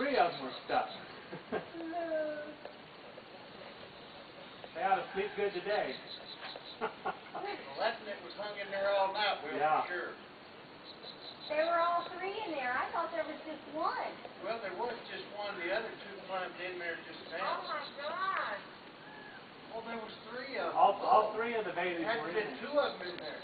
Three of them were stuck. They ought to sleep good today. Well, that net was hung in there all night, We Yeah. were sure. There were all three in there. I thought there was just one. Well, there was just one, the other two climbed in there just now. Oh my God. Well, there was three of them. All, all three of the babies Had were been two of them in there.